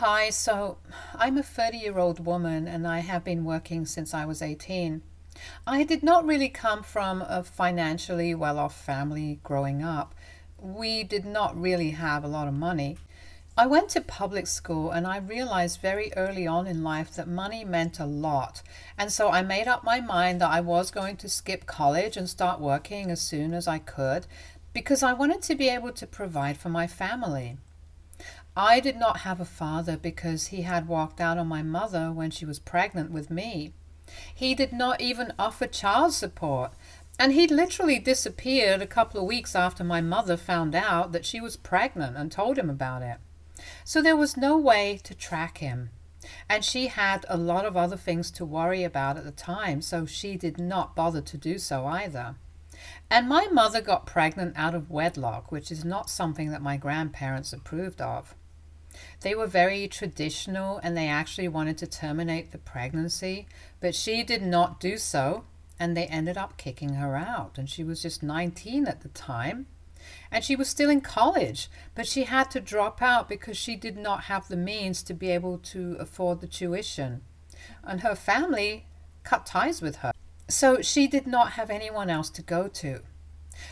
hi. So, I'm a 30 year old woman and I have been working since I was 18. I did not really come from a financially well off family growing up. We did not really have a lot of money. I went to public school and I realized very early on in life that money meant a lot. And so I made up my mind that I was going to skip college and start working as soon as I could because I wanted to be able to provide for my family. I did not have a father because he had walked out on my mother when she was pregnant with me. He did not even offer child support, and he literally disappeared a couple of weeks after my mother found out that she was pregnant and told him about it. So there was no way to track him. And she had a lot of other things to worry about at the time, so she did not bother to do so either. And my mother got pregnant out of wedlock, which is not something that my grandparents approved of. They were very traditional and they actually wanted to terminate the pregnancy, but she did not do so and they ended up kicking her out. And she was just 19 at the time. And she was still in college, but she had to drop out because she did not have the means to be able to afford the tuition. And her family cut ties with her. So she did not have anyone else to go to.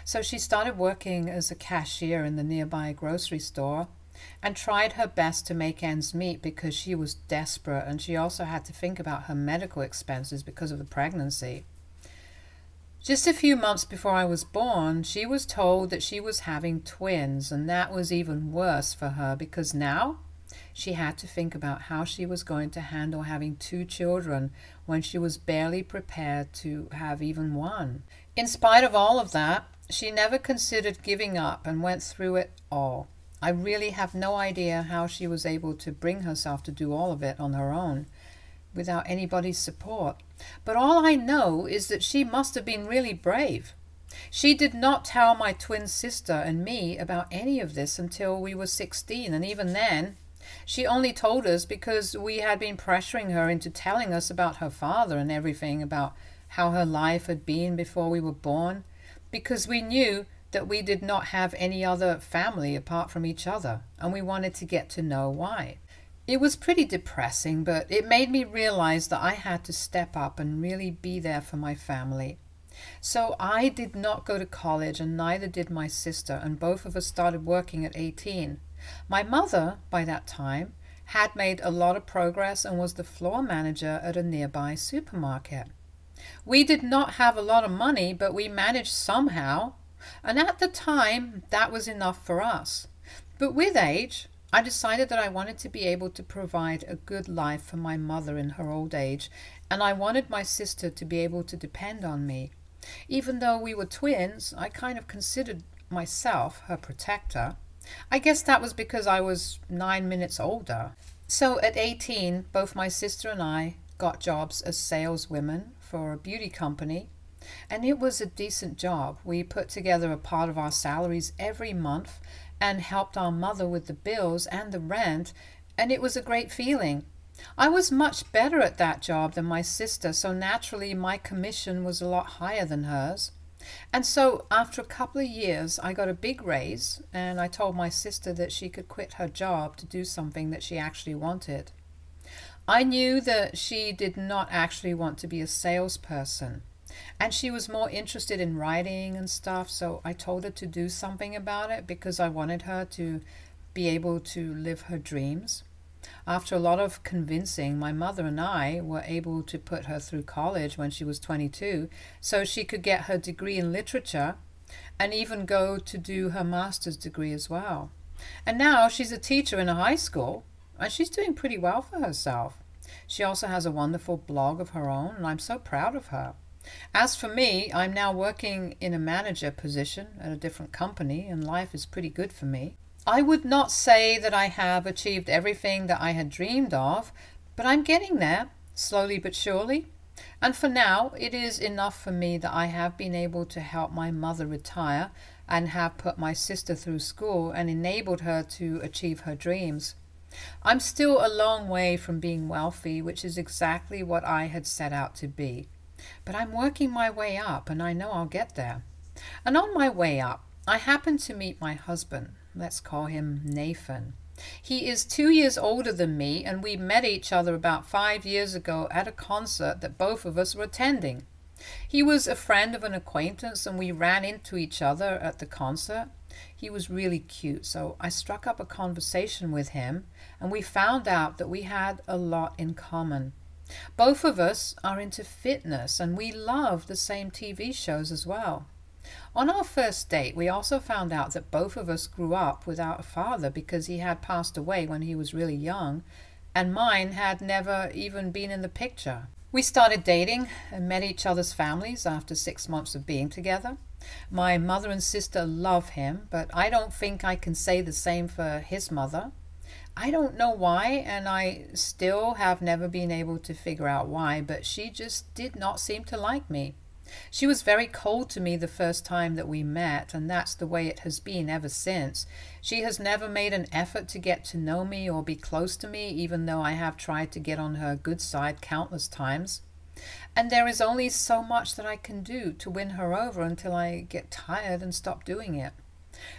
So she started working as a cashier in the nearby grocery store and tried her best to make ends meet because she was desperate and she also had to think about her medical expenses because of the pregnancy. Just a few months before I was born, she was told that she was having twins, and that was even worse for her because now she had to think about how she was going to handle having two children when she was barely prepared to have even one. In spite of all of that, she never considered giving up and went through it all. I really have no idea how she was able to bring herself to do all of it on her own without anybody's support. But all I know is that she must have been really brave. She did not tell my twin sister and me about any of this until we were 16, and even then, she only told us because we had been pressuring her into telling us about her father and everything, about how her life had been before we were born, because we knew that we did not have any other family apart from each other, and we wanted to get to know why. It was pretty depressing, but it made me realize that I had to step up and really be there for my family. So I did not go to college, and neither did my sister, and both of us started working at 18. My mother, by that time, had made a lot of progress and was the floor manager at a nearby supermarket. We did not have a lot of money, but we managed somehow and at the time, that was enough for us. But with age, I decided that I wanted to be able to provide a good life for my mother in her old age, and I wanted my sister to be able to depend on me. Even though we were twins, I kind of considered myself her protector. I guess that was because I was nine minutes older. So at 18, both my sister and I got jobs as saleswomen for a beauty company and it was a decent job. We put together a part of our salaries every month and helped our mother with the bills and the rent, and it was a great feeling. I was much better at that job than my sister, so naturally my commission was a lot higher than hers. And so, after a couple of years, I got a big raise, and I told my sister that she could quit her job to do something that she actually wanted. I knew that she did not actually want to be a salesperson. And she was more interested in writing and stuff, so I told her to do something about it because I wanted her to be able to live her dreams. After a lot of convincing, my mother and I were able to put her through college when she was 22 so she could get her degree in literature and even go to do her master's degree as well. And now she's a teacher in a high school and she's doing pretty well for herself. She also has a wonderful blog of her own, and I'm so proud of her. As for me, I'm now working in a manager position at a different company, and life is pretty good for me. I would not say that I have achieved everything that I had dreamed of, but I'm getting there, slowly but surely. And for now, it is enough for me that I have been able to help my mother retire and have put my sister through school and enabled her to achieve her dreams. I'm still a long way from being wealthy, which is exactly what I had set out to be. But I'm working my way up and I know I'll get there. And on my way up, I happened to meet my husband. Let's call him Nathan. He is two years older than me, and we met each other about five years ago at a concert that both of us were attending. He was a friend of an acquaintance, and we ran into each other at the concert. He was really cute, so I struck up a conversation with him, and we found out that we had a lot in common. Both of us are into fitness, and we love the same TV shows as well. On our first date, we also found out that both of us grew up without a father because he had passed away when he was really young, and mine had never even been in the picture. We started dating and met each other's families after six months of being together. My mother and sister love him, but I don't think I can say the same for his mother. I don't know why, and I still have never been able to figure out why, but she just did not seem to like me. She was very cold to me the first time that we met, and that's the way it has been ever since. She has never made an effort to get to know me or be close to me, even though I have tried to get on her good side countless times. And there is only so much that I can do to win her over until I get tired and stop doing it.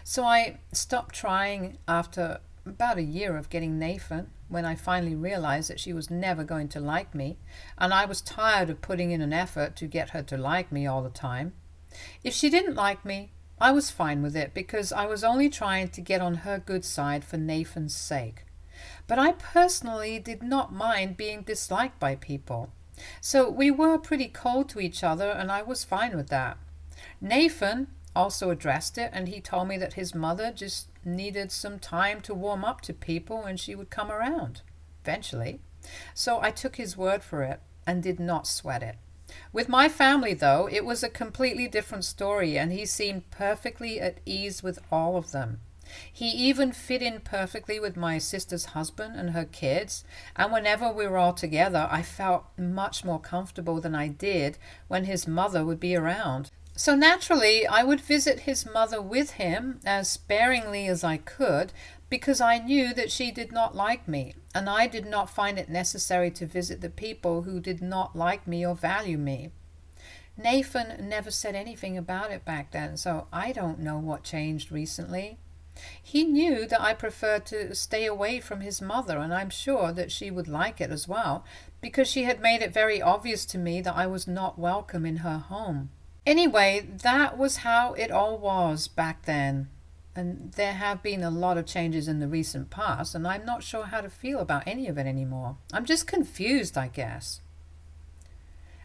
So I stopped trying after about a year of getting Nathan when I finally realized that she was never going to like me, and I was tired of putting in an effort to get her to like me all the time. If she didn't like me, I was fine with it because I was only trying to get on her good side for Nathan's sake. But I personally did not mind being disliked by people. So we were pretty cold to each other, and I was fine with that. Nathan also addressed it, and he told me that his mother just needed some time to warm up to people and she would come around eventually. So I took his word for it and did not sweat it. With my family, though, it was a completely different story, and he seemed perfectly at ease with all of them. He even fit in perfectly with my sister's husband and her kids, and whenever we were all together, I felt much more comfortable than I did when his mother would be around. So naturally, I would visit his mother with him as sparingly as I could, because I knew that she did not like me, and I did not find it necessary to visit the people who did not like me or value me. Nathan never said anything about it back then, so I don't know what changed recently. He knew that I preferred to stay away from his mother, and I'm sure that she would like it as well, because she had made it very obvious to me that I was not welcome in her home. Anyway, that was how it all was back then. And there have been a lot of changes in the recent past, and I'm not sure how to feel about any of it anymore. I'm just confused, I guess.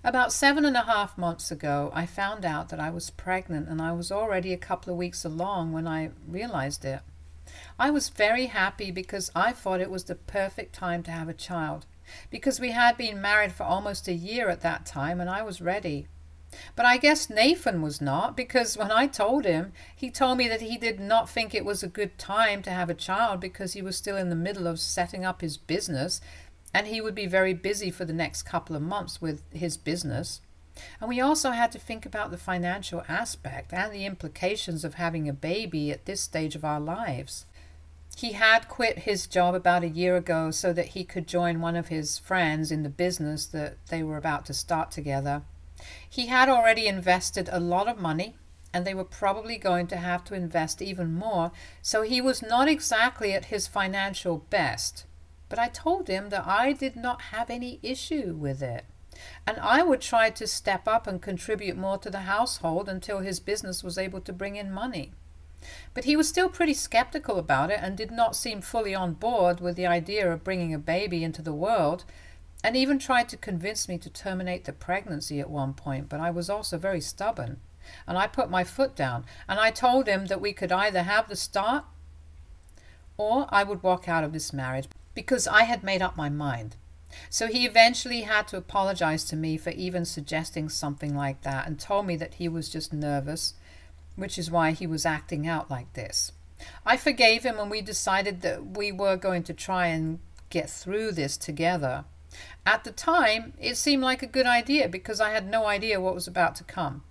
About seven and a half months ago, I found out that I was pregnant, and I was already a couple of weeks along when I realized it. I was very happy because I thought it was the perfect time to have a child, because we had been married for almost a year at that time, and I was ready. But I guess Nathan was not, because when I told him, he told me that he did not think it was a good time to have a child because he was still in the middle of setting up his business and he would be very busy for the next couple of months with his business. And we also had to think about the financial aspect and the implications of having a baby at this stage of our lives. He had quit his job about a year ago so that he could join one of his friends in the business that they were about to start together. He had already invested a lot of money and they were probably going to have to invest even more, so he was not exactly at his financial best. But I told him that I did not have any issue with it, and I would try to step up and contribute more to the household until his business was able to bring in money. But he was still pretty skeptical about it and did not seem fully on board with the idea of bringing a baby into the world and even tried to convince me to terminate the pregnancy at one point, but I was also very stubborn. And I put my foot down and I told him that we could either have the start or I would walk out of this marriage because I had made up my mind. So he eventually had to apologize to me for even suggesting something like that and told me that he was just nervous, which is why he was acting out like this. I forgave him and we decided that we were going to try and get through this together. At the time, it seemed like a good idea because I had no idea what was about to come.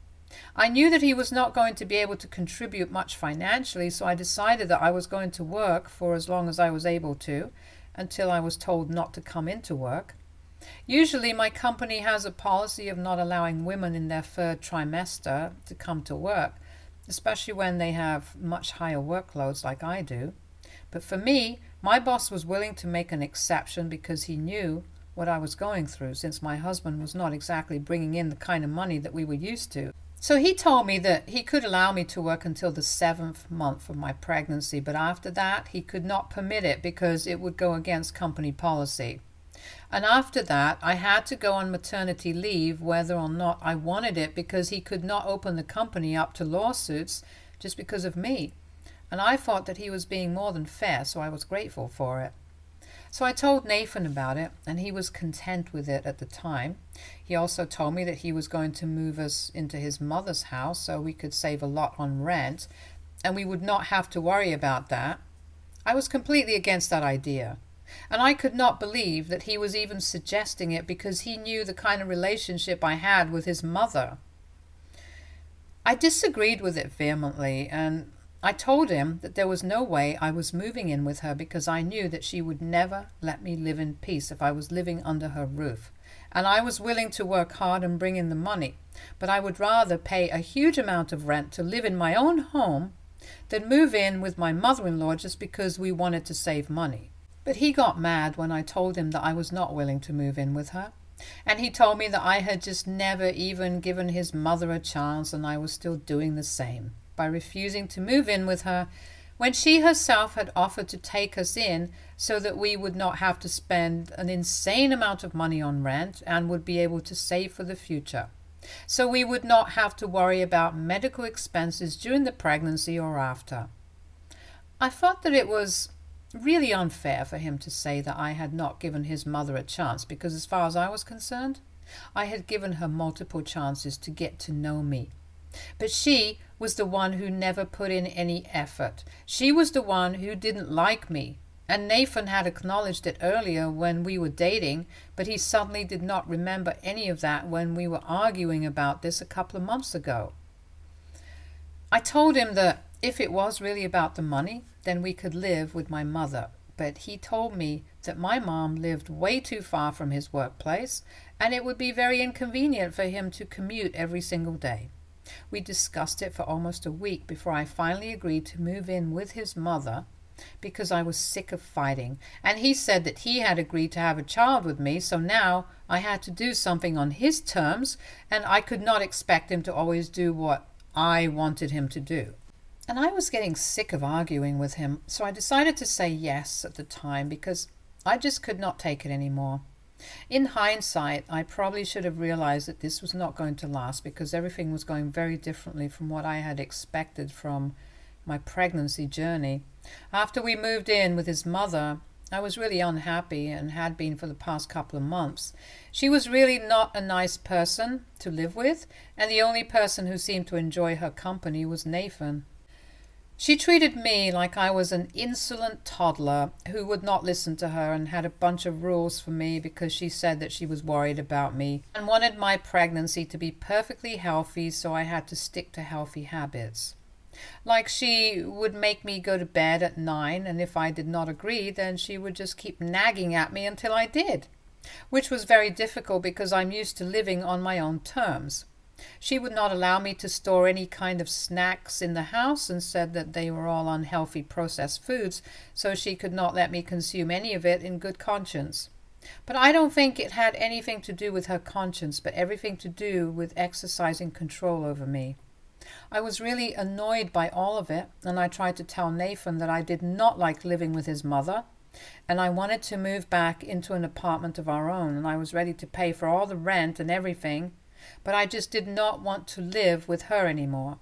I knew that he was not going to be able to contribute much financially, so I decided that I was going to work for as long as I was able to, until I was told not to come into work. Usually, my company has a policy of not allowing women in their third trimester to come to work, especially when they have much higher workloads like I do. But for me, My boss was willing to make an exception because he knew what I was going through, since my husband was not exactly bringing in the kind of money that we were used to. So he told me that he could allow me to work until the seventh month of my pregnancy, but after that he could not permit it because it would go against company policy. And after that, I had to go on maternity leave whether or not I wanted it because he could not open the company up to lawsuits just because of me. And I thought that he was being more than fair, so I was grateful for it. So I told Nathan about it, and he was content with it at the time. He also told me that he was going to move us into his mother's house so we could save a lot on rent, and we would not have to worry about that. I was completely against that idea and I could not believe that he was even suggesting it because he knew the kind of relationship I had with his mother. I disagreed with it vehemently, and I told him that there was no way I was moving in with her because I knew that she would never let me live in peace if I was living under her roof. And I was willing to work hard and bring in the money, but I would rather pay a huge amount of rent to live in my own home than move in with my mother in law just because we wanted to save money. But he got mad when I told him that I was not willing to move in with her. And he told me that I had just never even given his mother a chance and I was still doing the same by refusing to move in with her when she herself had offered to take us in so that we would not have to spend an insane amount of money on rent and would be able to save for the future. So we would not have to worry about medical expenses during the pregnancy or after. I thought that it was really unfair for him to say that I had not given his mother a chance because, as far as I was concerned, I had given her multiple chances to get to know me. But she was the one who never put in any effort. She was the one who didn't like me. And Nathan had acknowledged it earlier when we were dating, but he suddenly did not remember any of that when we were arguing about this a couple of months ago. I told him that if it was really about the money, then we could live with my mother. But he told me that my mom lived way too far from his workplace, and it would be very inconvenient for him to commute every single day. We discussed it for almost a week before I finally agreed to move in with his mother because I was sick of fighting. And he said that he had agreed to have a child with me, so now I had to do something on his terms, and I could not expect him to always do what I wanted him to do. And I was getting sick of arguing with him, so I decided to say yes at the time because I just could not take it anymore. In hindsight, I probably should have realized that this was not going to last because everything was going very differently from what I had expected from my pregnancy journey. After we moved in with his mother, I was really unhappy and had been for the past couple of months. She was really not a nice person to live with, and the only person who seemed to enjoy her company was Nathan. She treated me like I was an insolent toddler who would not listen to her and had a bunch of rules for me because she said that she was worried about me and wanted my pregnancy to be perfectly healthy, so I had to stick to healthy habits. Like she would make me go to bed at nine, and if I did not agree, then she would just keep nagging at me until I did, which was very difficult because I'm used to living on my own terms. She would not allow me to store any kind of snacks in the house and said that they were all unhealthy processed foods, so she could not let me consume any of it in good conscience. But I don't think it had anything to do with her conscience, but everything to do with exercising control over me. I was really annoyed by all of it, and I tried to tell Nathan that I did not like living with his mother, and I wanted to move back into an apartment of our own, and I was ready to pay for all the rent and everything, but I just did not want to live with her anymore.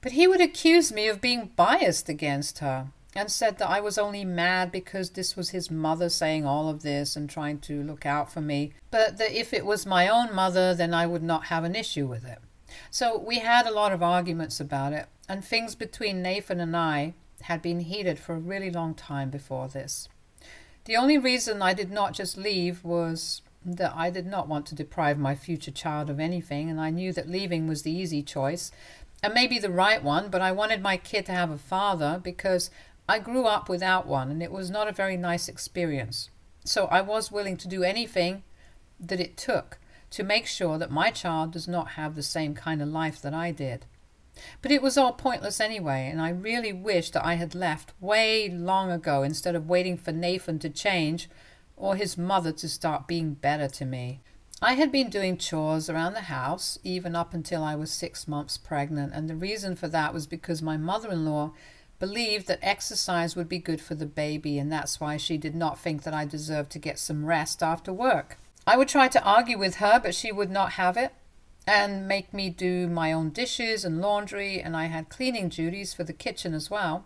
But he would accuse me of being biased against her and said that I was only mad because this was his mother saying all of this and trying to look out for me, but that if it was my own mother, then I would not have an issue with it. So we had a lot of arguments about it, and things between Nathan and I had been heated for a really long time before this. The only reason I did not just leave was that I did not want to deprive my future child of anything, and I knew that leaving was the easy choice, and maybe the right one, but I wanted my kid to have a father because I grew up without one, and it was not a very nice experience. So I was willing to do anything that it took to make sure that my child does not have the same kind of life that I did. But it was all pointless anyway, and I really wish that I had left way long ago instead of waiting for Nathan to change or his mother to start being better to me. I had been doing chores around the house even up until I was six months pregnant, and the reason for that was because my mother in law believed that exercise would be good for the baby, and that's why she did not think that I deserved to get some rest after work. I would try to argue with her, but she would not have it and make me do my own dishes and laundry, and I had cleaning duties for the kitchen as well.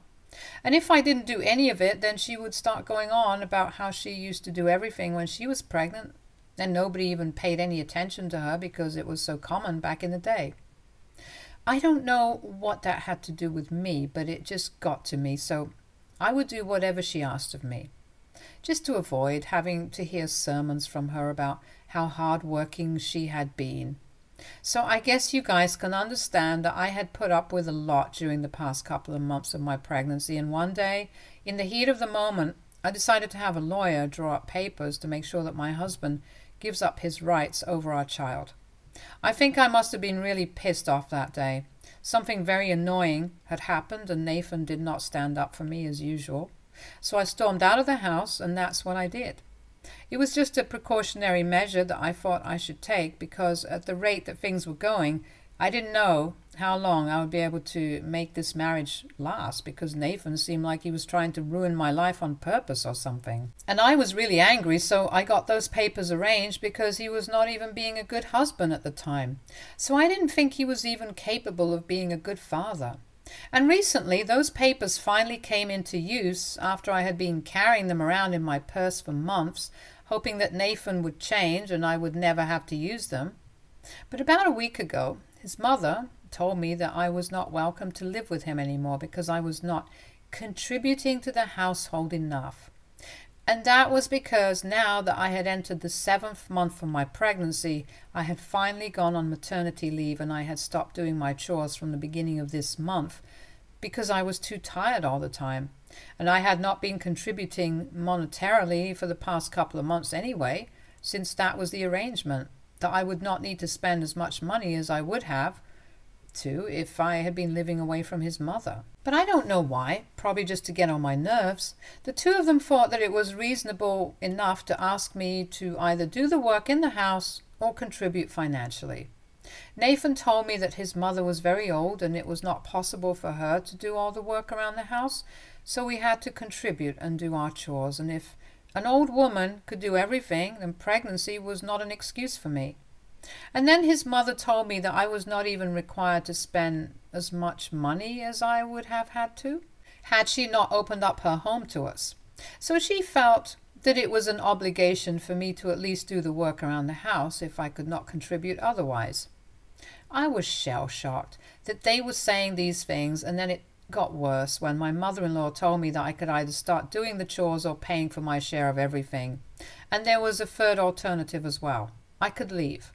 And if I didn't do any of it, then she would start going on about how she used to do everything when she was pregnant, and nobody even paid any attention to her because it was so common back in the day. I don't know what that had to do with me, but it just got to me, so I would do whatever she asked of me, just to avoid having to hear sermons from her about how hard working she had been so I guess you guys can understand that I had put up with a lot during the past couple of months of my pregnancy, and one day, in the heat of the moment, I decided to have a lawyer draw up papers to make sure that my husband gives up his rights over our child. I think I must have been really pissed off that day. Something very annoying had happened, and Nathan did not stand up for me as usual. So I stormed out of the house, and that's what I did. It was just a precautionary measure that I thought I should take because at the rate that things were going, I didn't know how long I would be able to make this marriage last because Nathan seemed like he was trying to ruin my life on purpose or something. And I was really angry, so I got those papers arranged because he was not even being a good husband at the time. So I didn't think he was even capable of being a good father. And recently, those papers finally came into use after I had been carrying them around in my purse for months, hoping that Nathan would change and I would never have to use them. But about a week ago, his mother told me that I was not welcome to live with him anymore because I was not contributing to the household enough. And that was because now that I had entered the seventh month of my pregnancy, I had finally gone on maternity leave and I had stopped doing my chores from the beginning of this month because I was too tired all the time. And I had not been contributing monetarily for the past couple of months anyway, since that was the arrangement, that I would not need to spend as much money as I would have to if I had been living away from his mother. But I don't know why, probably just to get on my nerves. The two of them thought that it was reasonable enough to ask me to either do the work in the house or contribute financially. Nathan told me that his mother was very old and it was not possible for her to do all the work around the house, so we had to contribute and do our chores. And if an old woman could do everything, then pregnancy was not an excuse for me. And then his mother told me that I was not even required to spend as much money as I would have had to, had she not opened up her home to us. So she felt that it was an obligation for me to at least do the work around the house if I could not contribute otherwise. I was shell shocked that they were saying these things, and then it got worse when my mother in law told me that I could either start doing the chores or paying for my share of everything. And there was a third alternative as well I could leave.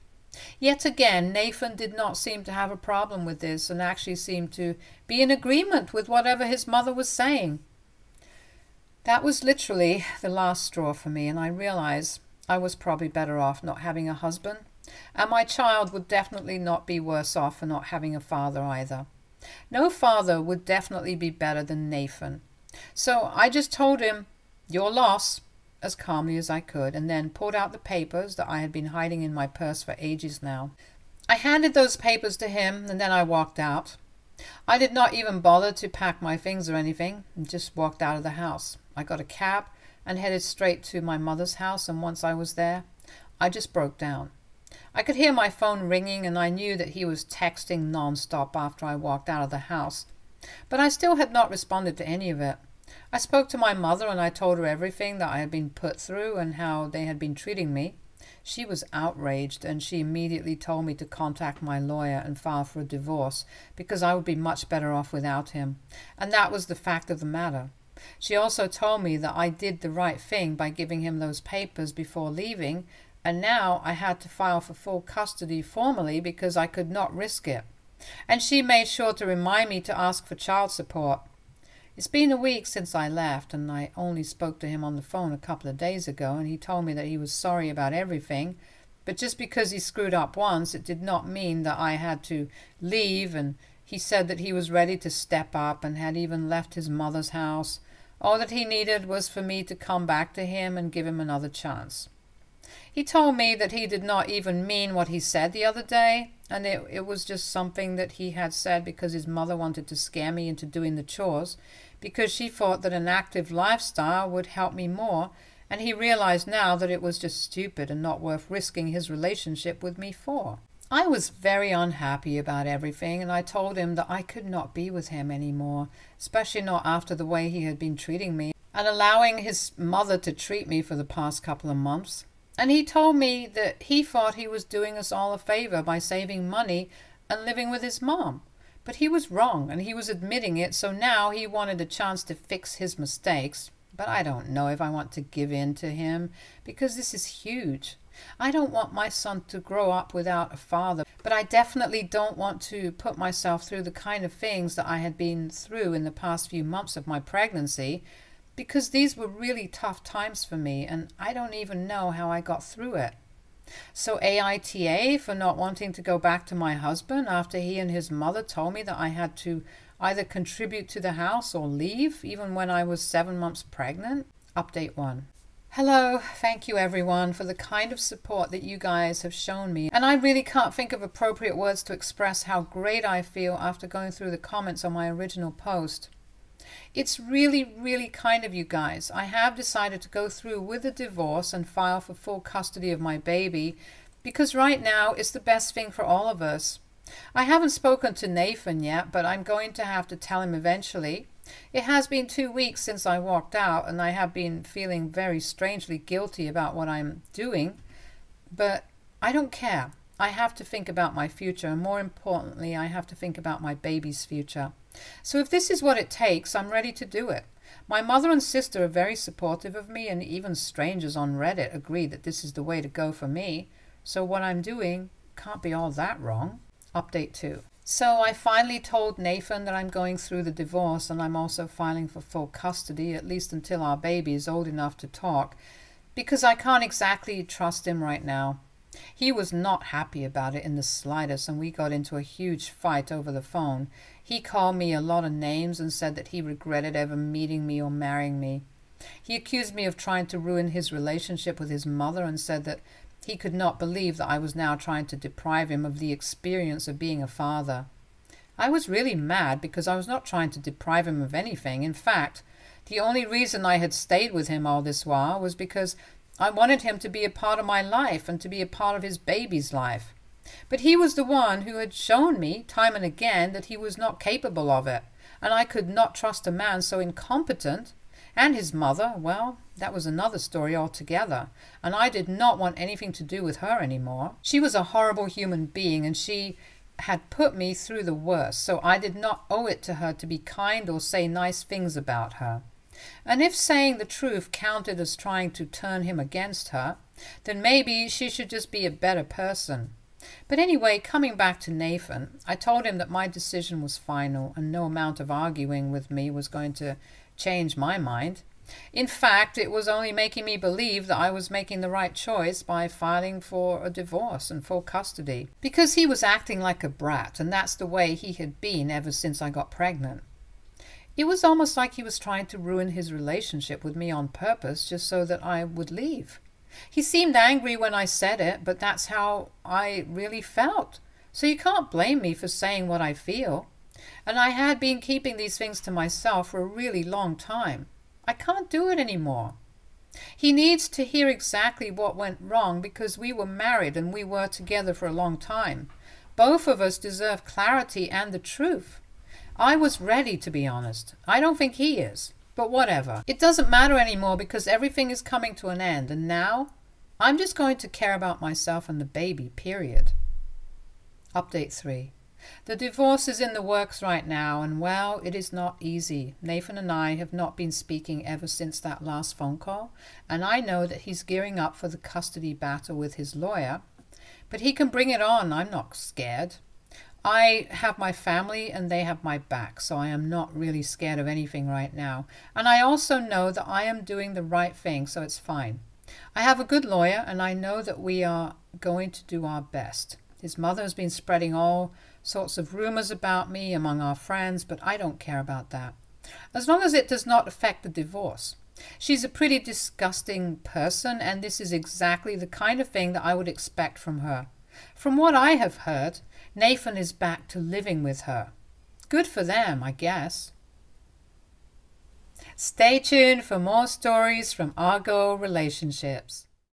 Yet again, Nathan did not seem to have a problem with this and actually seemed to be in agreement with whatever his mother was saying. That was literally the last straw for me, and I realized I was probably better off not having a husband, and my child would definitely not be worse off for not having a father either. No father would definitely be better than Nathan. So I just told him, Your loss as calmly as I could, and then pulled out the papers that I had been hiding in my purse for ages now. I handed those papers to him, and then I walked out. I did not even bother to pack my things or anything, and just walked out of the house. I got a cab and headed straight to my mother's house, and once I was there, I just broke down. I could hear my phone ringing, and I knew that he was texting nonstop after I walked out of the house. But I still had not responded to any of it. I spoke to my mother and I told her everything that I had been put through and how they had been treating me. She was outraged and she immediately told me to contact my lawyer and file for a divorce because I would be much better off without him. And that was the fact of the matter. She also told me that I did the right thing by giving him those papers before leaving, and now I had to file for full custody formally because I could not risk it. And she made sure to remind me to ask for child support. It's been a week since I left, and I only spoke to him on the phone a couple of days ago, and he told me that he was sorry about everything, but just because he screwed up once, it did not mean that I had to leave and He said that he was ready to step up and had even left his mother's house. All that he needed was for me to come back to him and give him another chance. He told me that he did not even mean what he said the other day, and it, it was just something that he had said because his mother wanted to scare me into doing the chores, because she thought that an active lifestyle would help me more, and he realized now that it was just stupid and not worth risking his relationship with me for. I was very unhappy about everything, and I told him that I could not be with him anymore, especially not after the way he had been treating me and allowing his mother to treat me for the past couple of months. And he told me that he thought he was doing us all a favor by saving money and living with his mom. But he was wrong, and he was admitting it, so now he wanted a chance to fix his mistakes. But I don't know if I want to give in to him, because this is huge. I don't want my son to grow up without a father, but I definitely don't want to put myself through the kind of things that I had been through in the past few months of my pregnancy, because these were really tough times for me, and I don't even know how I got through it. So AITA for not wanting to go back to my husband after he and his mother told me that I had to either contribute to the house or leave, even when I was seven months pregnant. Update 1. Hello, thank you everyone for the kind of support that you guys have shown me. And I really can't think of appropriate words to express how great I feel after going through the comments on my original post. It's really, really kind of you guys. I have decided to go through with the divorce and file for full custody of my baby because right now it's the best thing for all of us. I haven't spoken to Nathan yet, but I'm going to have to tell him eventually. It has been two weeks since I walked out, and I have been feeling very strangely guilty about what I'm doing, but I don't care. I have to think about my future, and more importantly, I have to think about my baby's future. So if this is what it takes, I'm ready to do it. My mother and sister are very supportive of me, and even strangers on Reddit agree that this is the way to go for me. So what I'm doing can't be all that wrong. Update 2. So I finally told Nathan that I'm going through the divorce and I'm also filing for full custody, at least until our baby is old enough to talk, because I can't exactly trust him right now. He was not happy about it in the slightest, and we got into a huge fight over the phone. He called me a lot of names and said that he regretted ever meeting me or marrying me. He accused me of trying to ruin his relationship with his mother and said that he could not believe that I was now trying to deprive him of the experience of being a father. I was really mad because I was not trying to deprive him of anything. In fact, the only reason I had stayed with him all this while was because I wanted him to be a part of my life and to be a part of his baby's life. But he was the one who had shown me time and again that he was not capable of it, and I could not trust a man so incompetent. And his mother, well, that was another story altogether, and I did not want anything to do with her any more. She was a horrible human being, and she had put me through the worst, so I did not owe it to her to be kind or say nice things about her. And if saying the truth counted as trying to turn him against her, then maybe she should just be a better person. But anyway, coming back to Nathan, I told him that my decision was final and no amount of arguing with me was going to change my mind. In fact, it was only making me believe that I was making the right choice by filing for a divorce and full custody. Because he was acting like a brat, and that's the way he had been ever since I got pregnant. It was almost like he was trying to ruin his relationship with me on purpose just so that I would leave. He seemed angry when I said it, but that's how I really felt. So you can't blame me for saying what I feel. And I had been keeping these things to myself for a really long time. I can't do it anymore. He needs to hear exactly what went wrong because we were married and we were together for a long time. Both of us deserve clarity and the truth. I was ready, to be honest. I don't think he is. But whatever. It doesn't matter anymore because everything is coming to an end. And now, I'm just going to care about myself and the baby, period. Update 3. The divorce is in the works right now, and well, it is not easy. Nathan and I have not been speaking ever since that last phone call, and I know that he's gearing up for the custody battle with his lawyer. But he can bring it on. I'm not scared. I have my family and they have my back, so I am not really scared of anything right now. And I also know that I am doing the right thing, so it's fine. I have a good lawyer and I know that we are going to do our best. His mother has been spreading all sorts of rumors about me among our friends, but I don't care about that. As long as it does not affect the divorce. She's a pretty disgusting person, and this is exactly the kind of thing that I would expect from her. From what I have heard, Nathan is back to living with her. Good for them, I guess. Stay tuned for more stories from rGirl Relationships.